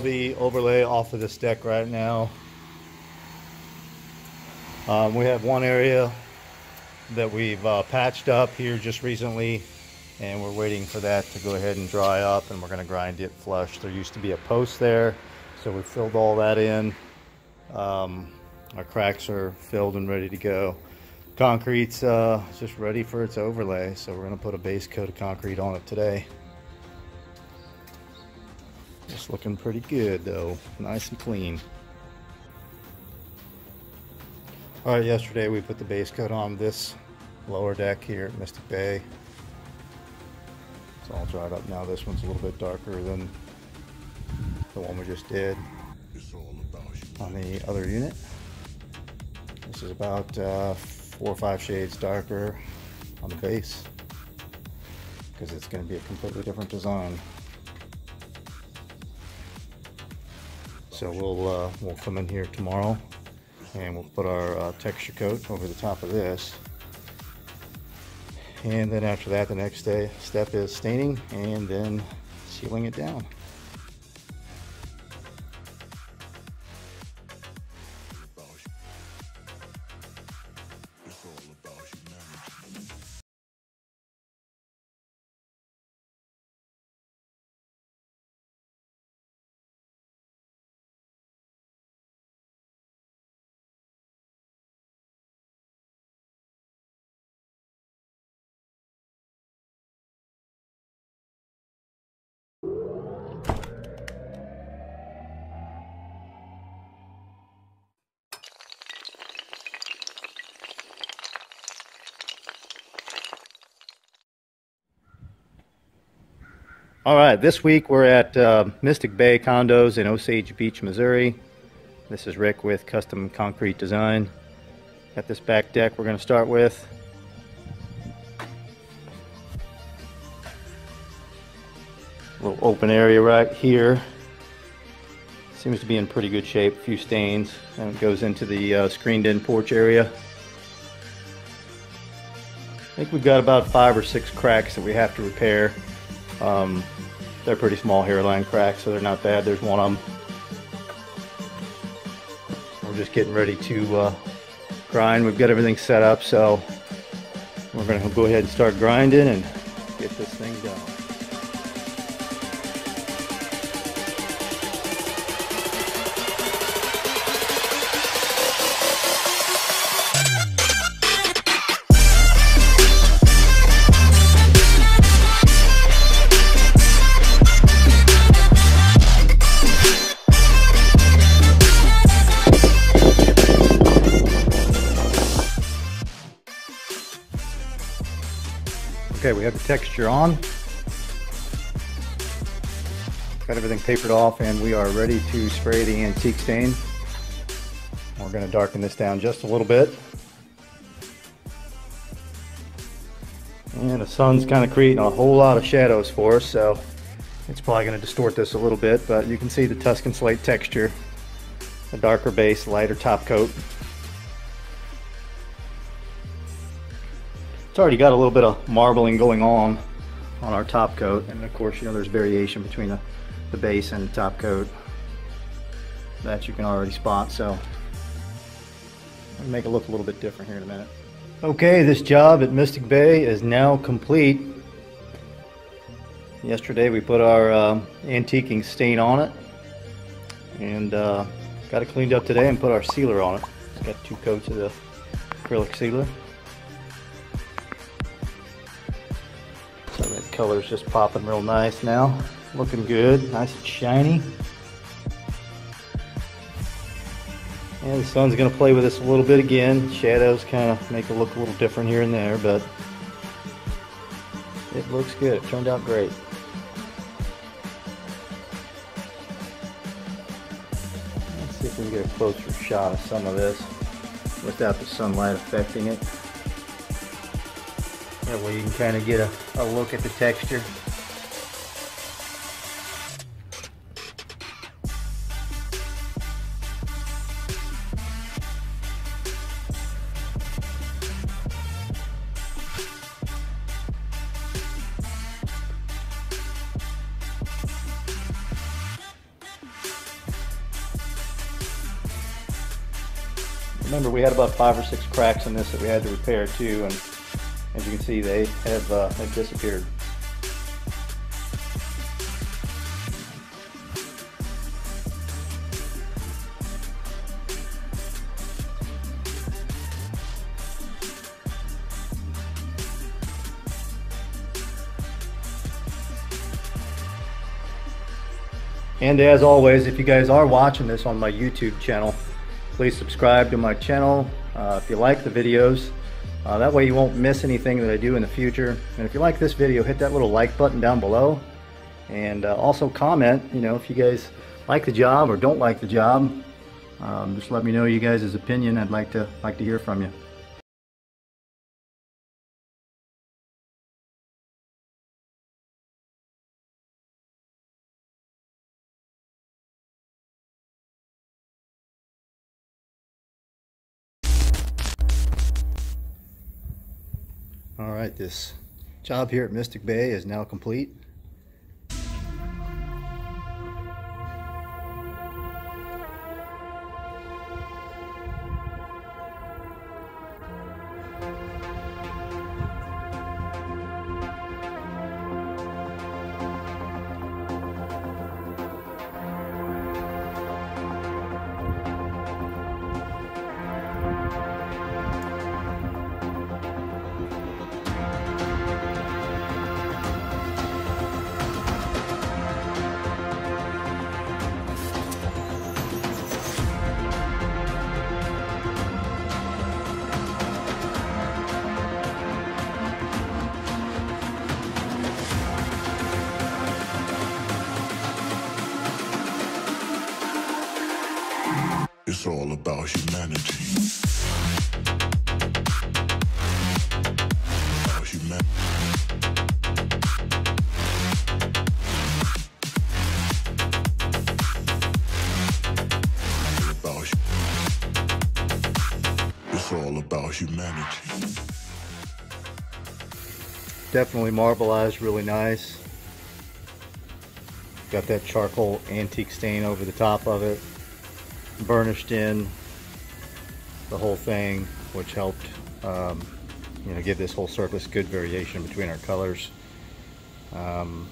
the overlay off of this deck right now. Um, we have one area that we've uh, patched up here just recently and we're waiting for that to go ahead and dry up and we're going to grind it flush. There used to be a post there so we filled all that in. Um, our cracks are filled and ready to go. Concrete's uh, just ready for its overlay so we're going to put a base coat of concrete on it today. It's looking pretty good though, nice and clean. Alright, yesterday we put the base coat on this lower deck here at Mystic Bay. It's all dried up now. This one's a little bit darker than the one we just did on the other unit. This is about uh, four or five shades darker on the base because it's going to be a completely different design. So we'll uh, we'll come in here tomorrow and we'll put our uh, texture coat over the top of this. And then after that, the next day step is staining and then sealing it down. All right, this week we're at uh, Mystic Bay Condos in Osage Beach, Missouri. This is Rick with Custom Concrete Design. Got this back deck we're going to start with. Little open area right here. Seems to be in pretty good shape, a few stains, and it goes into the uh, screened in porch area. I think we've got about five or six cracks that we have to repair. Um, they're pretty small hairline cracks, so they're not bad. There's one of them. We're just getting ready to uh, grind. We've got everything set up, so we're going to go ahead and start grinding and Okay, we have the texture on. Got everything papered off and we are ready to spray the antique stain. We're going to darken this down just a little bit. And the sun's kind of creating a whole lot of shadows for us, so it's probably going to distort this a little bit, but you can see the Tuscan slate texture. A darker base, lighter top coat. It's already got a little bit of marbling going on on our top coat. And of course, you know, there's variation between the, the base and the top coat that you can already spot. So make it look a little bit different here in a minute. Okay, this job at Mystic Bay is now complete. Yesterday we put our uh, antiquing stain on it and uh, got it cleaned up today and put our sealer on it. It's got two coats of the acrylic sealer. Color's just popping real nice now. Looking good, nice and shiny. And the sun's gonna play with this a little bit again. Shadows kind of make it look a little different here and there, but it looks good. It turned out great. Let's see if we can get a closer shot of some of this without the sunlight affecting it. That way you can kind of get a, a look at the texture. remember we had about five or six cracks in this that we had to repair too and you can see, they have, uh, have disappeared. And as always, if you guys are watching this on my YouTube channel, please subscribe to my channel uh, if you like the videos. Uh, that way you won't miss anything that I do in the future. And if you like this video, hit that little like button down below. And uh, also comment, you know, if you guys like the job or don't like the job. Um, just let me know you guys' opinion. I'd like to like to hear from you. All right, this job here at Mystic Bay is now complete. Humanity. Definitely marbleized, really nice. Got that charcoal antique stain over the top of it. Burnished in the whole thing, which helped um, you know give this whole surface good variation between our colors. Um,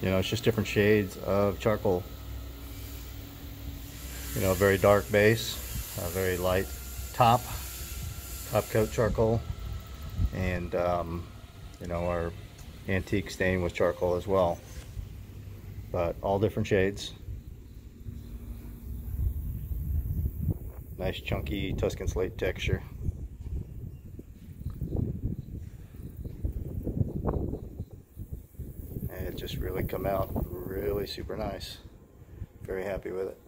you know, it's just different shades of charcoal. You know, a very dark base, a very light top, top coat charcoal, and um, you know our antique stain was charcoal as well. But all different shades. Nice chunky Tuscan slate texture. And it just really come out really super nice. Very happy with it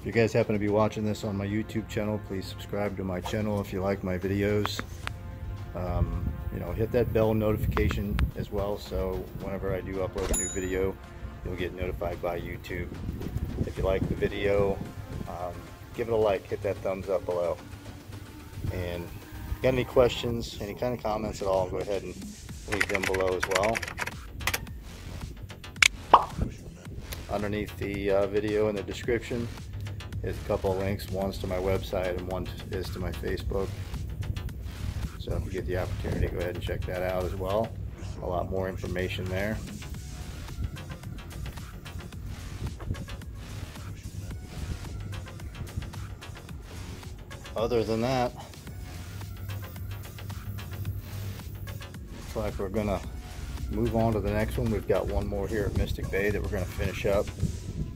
If you guys happen to be watching this on my YouTube channel, please subscribe to my channel if you like my videos. Um, you know, hit that bell notification as well, so whenever I do upload a new video, you'll get notified by YouTube. If you like the video, um, give it a like, hit that thumbs up below. And got any questions, any kind of comments at all, go ahead and leave them below as well. Underneath the uh, video in the description is a couple links. One's to my website and one is to my Facebook. So if you get the opportunity, go ahead and check that out as well. A lot more information there. Other than that, looks like we're gonna move on to the next one. We've got one more here at Mystic Bay that we're gonna finish up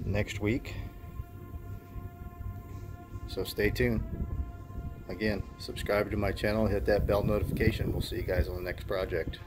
next week. So stay tuned. Again, subscribe to my channel, hit that bell notification. We'll see you guys on the next project.